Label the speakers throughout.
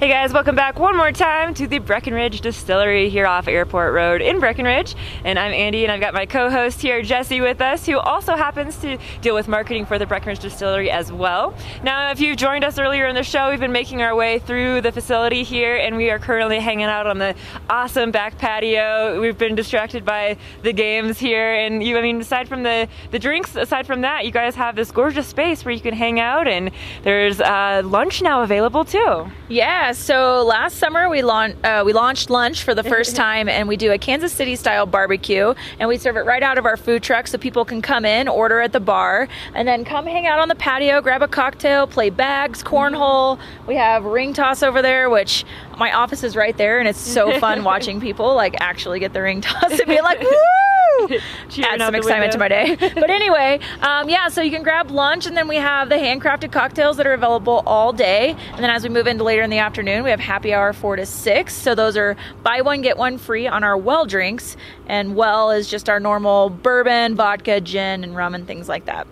Speaker 1: Hey guys, welcome back one more time to the Breckenridge Distillery here off Airport Road in Breckenridge. And I'm Andy and I've got my co-host here, Jesse, with us, who also happens to deal with marketing for the Breckenridge Distillery as well. Now, if you've joined us earlier in the show, we've been making our way through the facility here and we are currently hanging out on the awesome back patio. We've been distracted by the games here and you, I mean, aside from the, the drinks, aside from that, you guys have this gorgeous space where you can hang out and there's uh, lunch now available too.
Speaker 2: Yeah, so last summer we, launched uh, we launched lunch for the first time, and we do a Kansas City style barbecue, and we serve it right out of our food truck so people can come in, order at the bar, and then come hang out on the patio, grab a cocktail, play bags, cornhole. We have ring toss over there, which my office is right there, and it's so fun watching people like actually get the ring toss and be like, woo! Add some excitement to my day. but anyway, um, yeah, so you can grab lunch, and then we have the handcrafted cocktails that are available all day. And then as we move into later in the afternoon, we have happy hour four to six. So those are buy one get one free on our well drinks, and well is just our normal bourbon, vodka, gin, and rum and things like that.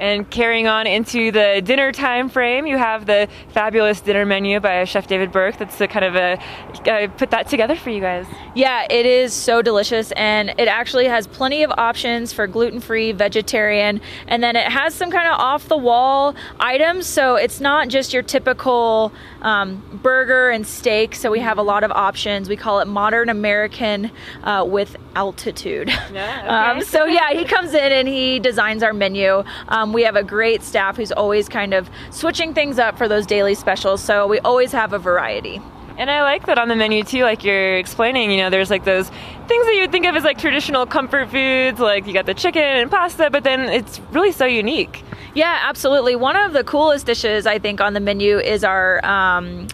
Speaker 1: And carrying on into the dinner time frame, you have the fabulous dinner menu by Chef David Burke. That's the kind of a I put that together for you guys.
Speaker 2: Yeah, it is so delicious, and it actually has plenty of options for gluten free, vegetarian, and then it has some kind of off the wall items. So it's not just your typical um, burger and steak. So we have a lot of options. We call it modern American uh, with altitude. Yeah, okay. um, so yeah, he comes in and he designs our menu. Um, we have a great staff who's always kind of switching things up for those daily specials, so we always have a variety.
Speaker 1: And I like that on the menu too, like you're explaining, you know, there's like those things that you would think of as like traditional comfort foods, like you got the chicken and pasta, but then it's really so unique.
Speaker 2: Yeah, absolutely. One of the coolest dishes I think on the menu is our um,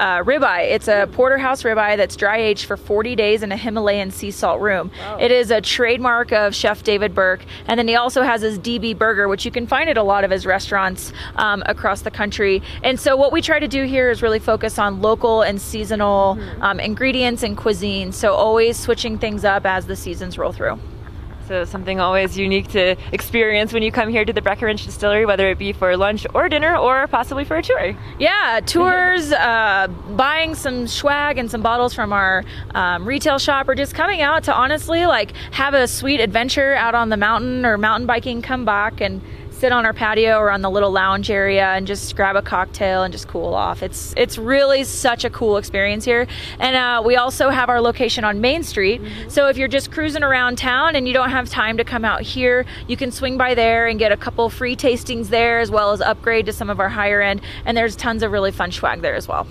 Speaker 2: uh, ribeye. It's a porterhouse ribeye that's dry aged for 40 days in a Himalayan sea salt room. Wow. It is a trademark of Chef David Burke. And then he also has his DB burger, which you can find at a lot of his restaurants um, across the country. And so what we try to do here is really focus on local and seasonal mm-hmm. um, ingredients and cuisine. So always switching things up as the seasons roll through.
Speaker 1: So something always unique to experience when you come here to the Breckenridge Distillery, whether it be for lunch or dinner or possibly for a tour.
Speaker 2: Yeah, tours, uh, buying some swag and some bottles from our um, retail shop, or just coming out to honestly like have a sweet adventure out on the mountain or mountain biking. Come back and sit on our patio or on the little lounge area and just grab a cocktail and just cool off. It's it's really such a cool experience here. And uh, we also have our location on Main Street. Mm-hmm. So if you're just cruising around town and you don't have time to come out here, you can swing by there and get a couple free tastings there as well as upgrade to some of our higher end. And there's tons of really fun swag there as well.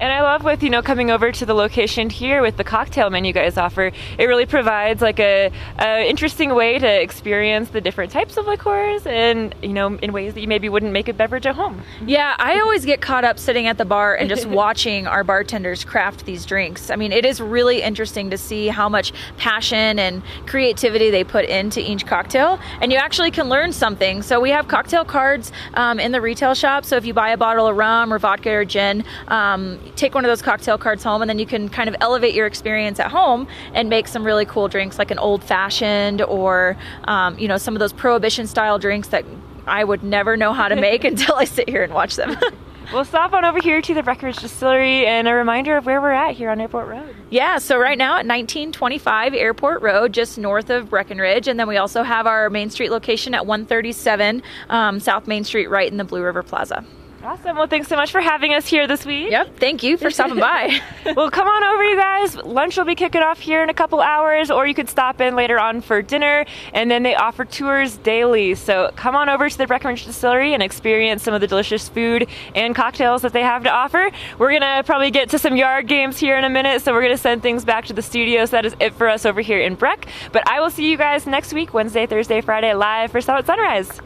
Speaker 1: And I love with, you know, coming over to the location here with the cocktail menu you guys offer, it really provides like a, a, interesting way to experience the different types of liqueurs and, you know, in ways that you maybe wouldn't make a beverage at home.
Speaker 2: Yeah, I always get caught up sitting at the bar and just watching our bartenders craft these drinks. I mean, it is really interesting to see how much passion and creativity they put into each cocktail. And you actually can learn something. So we have cocktail cards um, in the retail shop. So if you buy a bottle of rum or vodka or gin, um, take one of those cocktail cards home and then you can kind of elevate your experience at home and make some really cool drinks like an old fashioned or um, you know some of those prohibition style drinks that I would never know how to make until I sit here and watch them.
Speaker 1: We'll stop on over here to the Breckenridge Distillery and a reminder of where we're at here on Airport Road.
Speaker 2: Yeah, so right now at 1925 Airport Road, just north of Breckenridge. And then we also have our Main Street location at 137 um, South Main Street, right in the Blue River Plaza.
Speaker 1: Awesome. Well, thanks so much for having us here this week.
Speaker 2: Yep. Thank you for stopping by.
Speaker 1: well, come on over, you guys. Lunch will be kicking off here in a couple hours, or you could stop in later on for dinner. And then they offer tours daily. So come on over to the Breckenridge Distillery and experience some of the delicious food and cocktails that they have to offer. We're going to probably get to some yard games here in a minute. So we're going to send things back to the studio. So that is it for us over here in Breck. But I will see you guys next week, Wednesday, Thursday, Friday, live for Summit Sunrise.